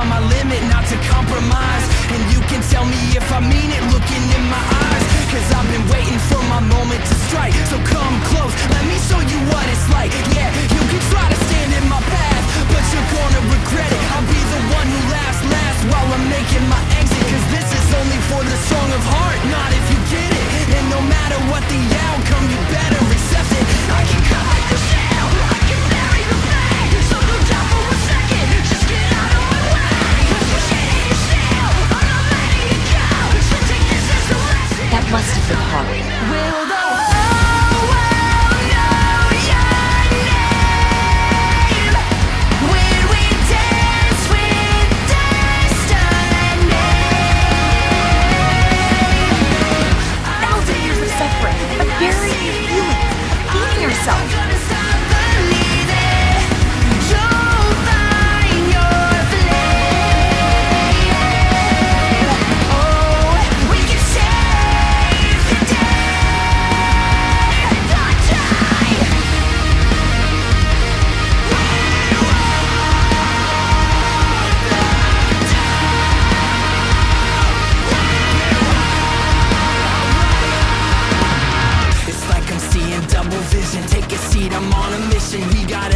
it, not to compromise. And you can tell me if I mean it looking in my eyes. Cause I've been waiting for my moment to strike. So come close,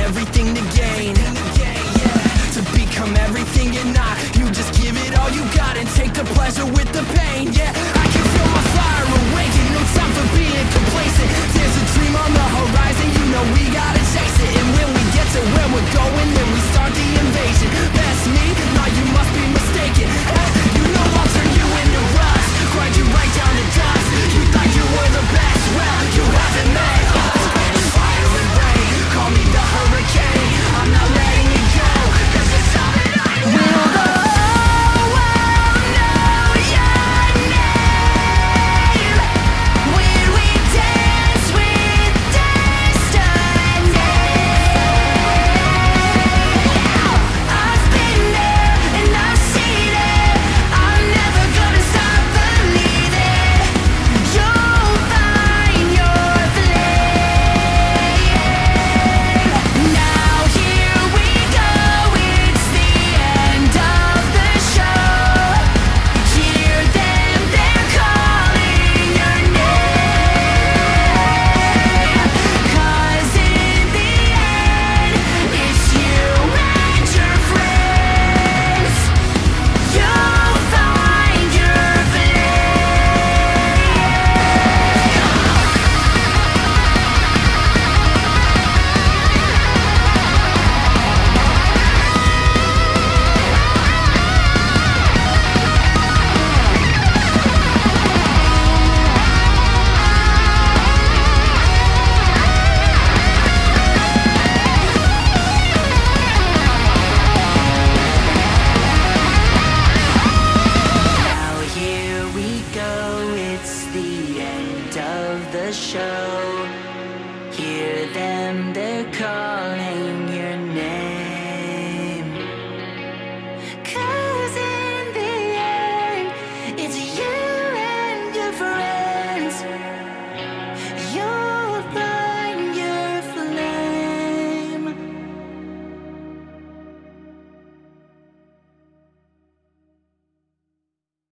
everything to gain. To become everything you're not. You just give it all you got And take the pleasure with the pain, yeah